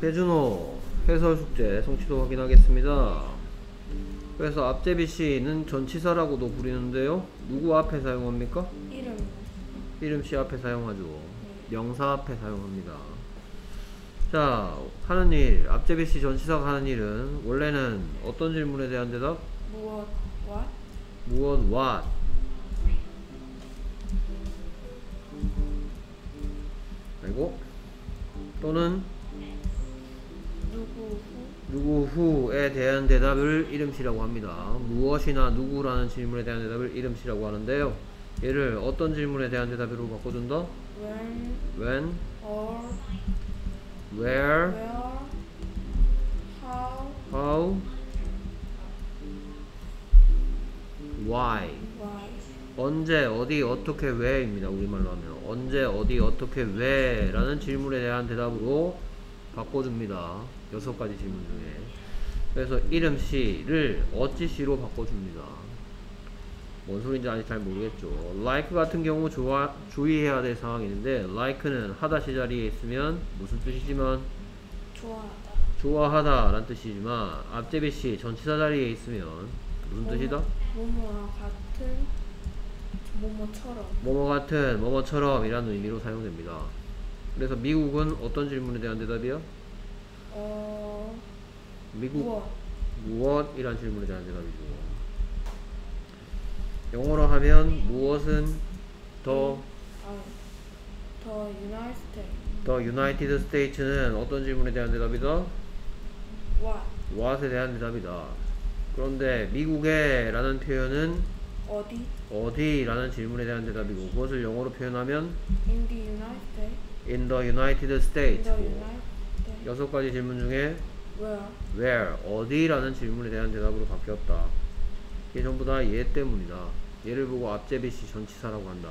배준호 해설 숙제 성취도 확인하겠습니다. 그래서 앞제비 씨는 전치사라고도 부리는데요. 누구 앞에 사용합니까? 이름 이름 씨 앞에 사용하죠. 명사 앞에 사용합니다. 자, 하는 일, 앞제비 씨 전치사가 하는 일은 원래는 어떤 질문에 대한 대답? 무엇 what 무엇, what. 그리고 또는 누구 후에 대한 대답을 이름씨라고 합니다. 무엇이나 누구라는 질문에 대한 대답을 이름씨라고 하는데요. 얘를 어떤 질문에 대한 대답으로 바꿔준다? when When, or where, where how how, why. why 언제, 어디, 어떻게, 왜입니다. 우리말로 하면. 언제, 어디, 어떻게, 왜라는 질문에 대한 대답으로 바꿔줍니다. 여섯 가지 질문 중에. 그래서 이름씨를 어찌씨로 바꿔줍니다. 뭔 소리인지 아직 잘 모르겠죠. like 같은 경우 좋아, 주의해야 될 상황이 있는데, like는 하다 시 자리에 있으면 무슨 뜻이지만, 좋아하다 좋아하다 라는 뜻이지만, 앞제비씨 전치사 자리에 있으면 무슨 뜻이다? 뭐뭐와 같은 뭐뭐처럼 뭐뭐 같은 뭐뭐처럼 이라는 의미로 사용됩니다. 그래서 미국은 어떤 질문에 대한 대답이요? 어 미국 무엇 무엇이란 질문에 대한 대답이죠. 영어로 하면 무엇은 더, 아, 더 United States 더 United States는 어떤 질문에 대한 대답이다? what what에 대한 대답이다. 그런데 미국의 라는 표현은 어디 어디라는 질문에 대한 대답이고 그것을 영어로 표현하면 in the United States in the United in States the United States 여섯 가지 질문 중에 where where 어디라는 질문에 대한 대답으로 바뀌었다. 이게 전부 다 얘 때문이다. 얘를 보고 앞제비시 전치사라고 한다.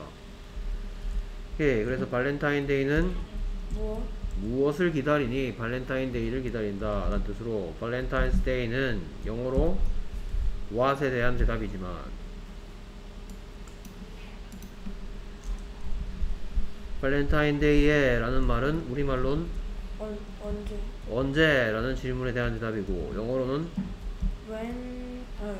예, 그래서 발렌타인데이는 무엇 무엇을 기다리니 발렌타인데이를 기다린다 라는 뜻으로 Valentine's Day는 영어로 what에 대한 대답이지만 발렌타인데이에 라는 말은 우리말로는 언, 언제 언제 라는 질문에 대한 대답이고 영어로는 when 어,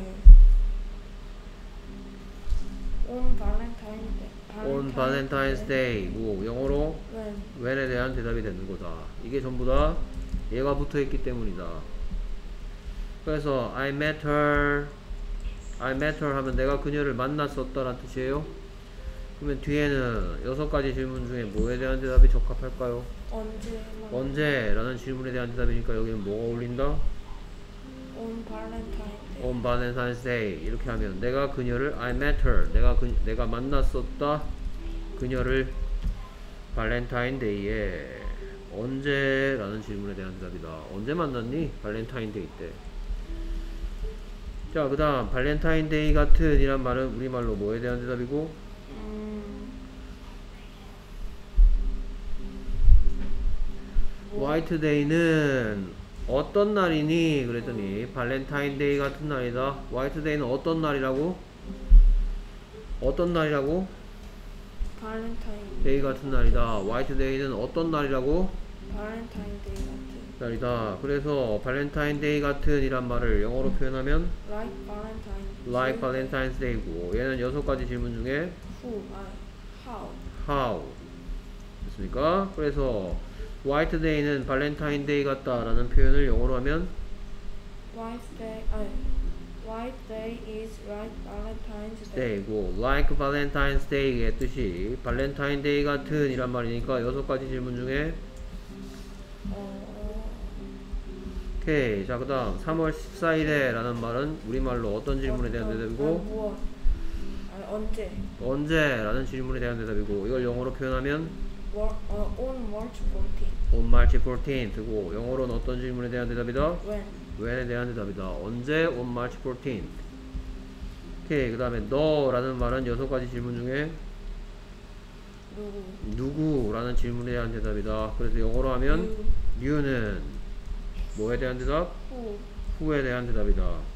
on Valentine's Day on Valentine's Day고 영어로 when when에 대한 대답이 되는 거다. 이게 전부 다 얘가 붙어 있기 때문이다. 그래서 I met her, I met her 하면 내가 그녀를 만났었다라는 뜻이에요. 그러면 뒤에는 여섯 가지 질문 중에 뭐에 대한 대답이 적합할까요? 언제 언제 라는 질문에 대한 대답이니까 여기는 뭐가 어울린다? on Valentine's Day On Valentine's Day 이렇게 하면 내가 그녀를 I met her 내가 그, 내가 만났었다 그녀를 발렌타인데이에 언제 라는 질문에 대한 대답이다. 언제 만났니? 발렌타인데이 때. 자, 그 다음 발렌타인데이 같은 이란 말은 우리말로 뭐에 대한 대답이고 화이트데이는 어떤 날이니? 그랬더니 발렌타인데이 같은 날이다. 화이트데이는 어떤 날이라고? 어떤 날이라고? 발렌타인 데이 같은 날이다. 화이트데이는 어떤 날이라고? Day 같은 날이다. 그래서 발렌타인데이 같은 이란 말을 영어로 표현하면 like Valentine like Valentine's Day고 얘는 여섯 가지 질문 중에 who 아, how how 됐습니까? 그래서 화이트 데이는 발렌타인 데이 같다라는 표현을 영어로 하면 White Day 아, White Day is like Valentine's Day. Day고 like Valentine's Day의 뜻이 발렌타인 데이 같은 이란 말이니까 여섯 가지 질문 중에 어, 오케이 자 그 다음 3월 14일에 라는 말은 우리말로 어떤 질문에 대한 대답이고? 언제? 언제 라는 질문에 대한 대답이고 이걸 영어로 표현하면 on March 14 on March 14th고 영어로는 어떤 질문에 대한 대답이다? when when에 대한 대답이다. 언제? on March 14th. 오케이. 그 다음에 너라는 말은 여섯 가지 질문 중에 누구 누구라는 질문에 대한 대답이다. 그래서 영어로 하면 you you는 뭐에 대한 대답? who who에 대한 대답이다.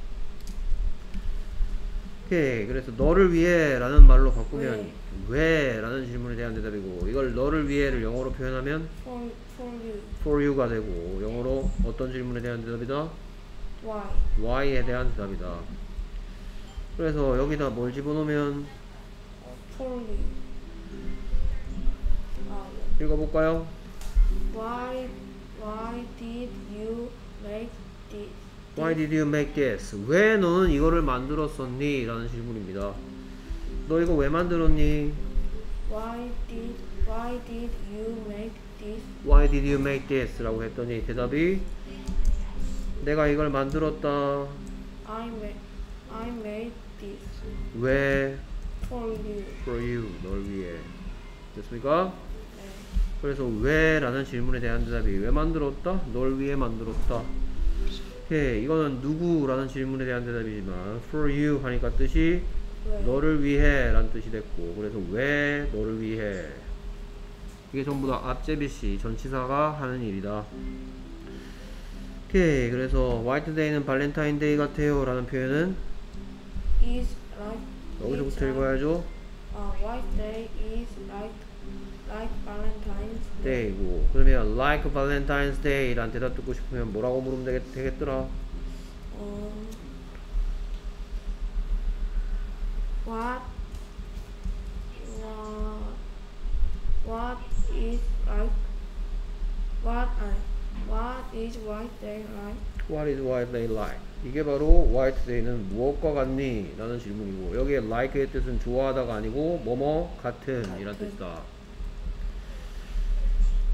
오케이. 그래서 너를 위해 라는 말로 바꾸면 왜? 라는 질문에 대한 대답이고 이걸 너를 위해를 영어로 표현하면 For for you. for you가 되고 영어로 어떤 질문에 대한 대답이다? Why? why에 대한 대답이다. 그래서 여기다 뭘 집어넣으면 어, for you. 아, 읽어볼까요? why why did you make this? Why did you make this? 왜 너는 이거를 만들었었니? 라는 질문입니다. 너 이거 왜 만들었니? Why did why did you make this? Why did you make this? 라고 했더니 대답이 내가 이걸 만들었다. I made I made this 왜? for you. For you. 널 위해. 됐습니까? 네. 그래서 왜? 라는 질문에 대한 대답이 왜 만들었다? 널 위해 만들었다. 오케이. 이거는 누구라는 질문에 대한 대답이지만 for you 하니까 뜻이 왜? 너를 위해 라는 뜻이 됐고 그래서 왜 너를 위해 이게 전부 다 앞제비시 전치사가 하는 일이다 오케이 그래서 화이트데이는 발렌타인데이 같아요 라는 표현은 is like 여기서부터 읽어야죠 아, white day is like like Valentine's Day. Day고 그러면 like Valentine's Day 라는 대답 듣고 싶으면 뭐라고 물으면 되겠, 되겠더라 어, what what what is like what I what is white day like? What is white day like? 이게 바로 white day는 무엇과 같니? 라는 질문이고 여기에 like의 뜻은 좋아하다가 아니고 뭐뭐 같은 이란. 뜻이다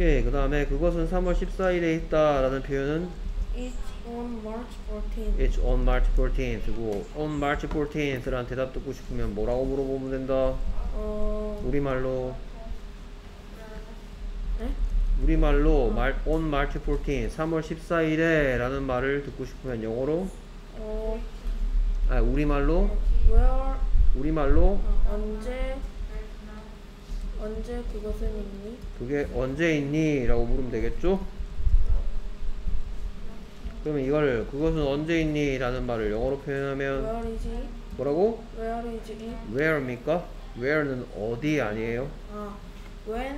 예, 그 다음에 그것은 3월 14일에 있다 라는 표현은 It's on March 14th. It's on March 14th고 on March 14th 라는 대답 듣고 싶으면 뭐라고 물어보면 된다? 어, 우리말로? 네? 우리말로 말, on March 14th 3월 14일에 라는 말을 듣고 싶으면 영어로? 어, 아 우리말로? Where? 우리말로? 어, 언제 언제 그것은 있니? 그게 언제 있니? 라고 물으면 되겠죠? 그러면 이걸 그것은 언제 있니? 라는 말을 영어로 표현하면 Where is it? 뭐라고? Where is it? where입니까? where는 어디 아니에요? 아, when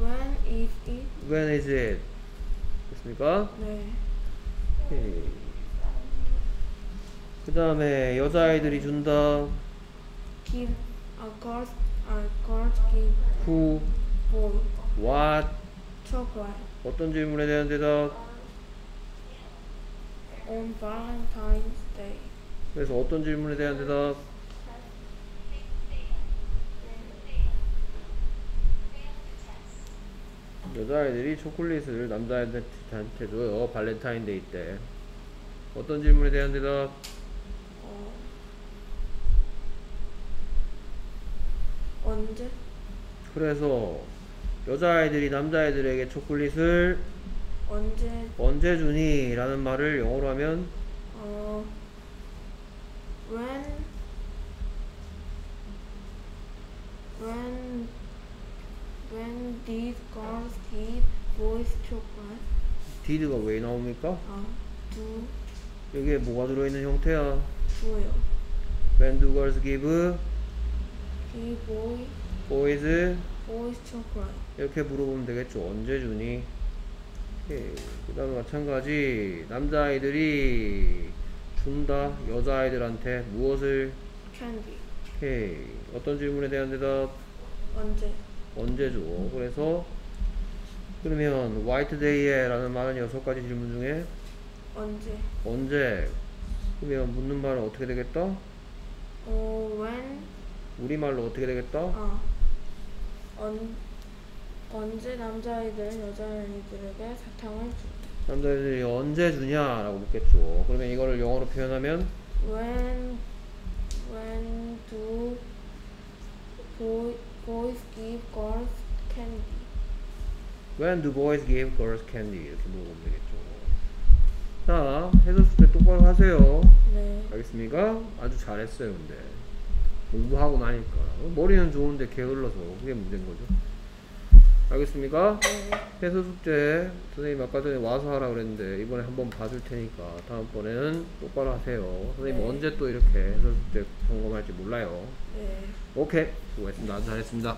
when is it? when is it? 됐습니까? 네. 그 다음에 여자아이들이 준다 Give a girls a girls give who, what chocolate 어떤 질문에 대한 대답? On Valentine's Day. 그래서 어떤 질문에 대한 대답? 여자아이들이 초콜릿을 남자애들한테 줘요 발렌타인데이 때. 어떤 질문에 대한 대답 어, 언제? 그래서 여자아이들이 남자애들에게 초콜릿을 언제? 언제 주니? 라는 말을 영어로 하면 어, when when when did girls give boys chocolate? did가 왜 나옵니까? 아, do 여기에 뭐가 들어있는 형태야 do요. When do girls give Give boy boys boys chocolate. 이렇게 물어보면 되겠죠. 언제 주니? 그 다음에 마찬가지 남자아이들이 준다 여자아이들한테 무엇을 Candy. 오케이. 어떤 질문에 대한 대답 언제? 언제 줘? 그래서 그러면 화이트 데이에 라는 말은 여섯 가지 질문 중에 언제? 언제 그러면 묻는 말은 어떻게 되겠다? 어, when 우리말로 어떻게 되겠다? 아, 언, 언제 남자아이들은 여자아이들에게 사탕을 주 남자애들이 언제 주냐라고 묻겠죠. 그러면 이거를 영어로 표현하면 When, when do boy, boys give girls candy? When do boys give girls candy? 이렇게 물어보면 되겠죠. 자, 해서 숙제 똑바로 하세요. 네. 알겠습니까? 아주 잘했어요, 근데. 공부하고 나니까. 머리는 좋은데 게을러서 그게 문제인 거죠. 알겠습니까? 네. 해서 숙제 선생님 아까 전에 와서 하라 그랬는데 이번에 한번 봐줄 테니까 다음번에는 똑바로 하세요. 선생님 네. 언제 또 이렇게 해서 숙제 점검할지 몰라요. 네. 오케이 수고했습니다. 아주 잘했습니다.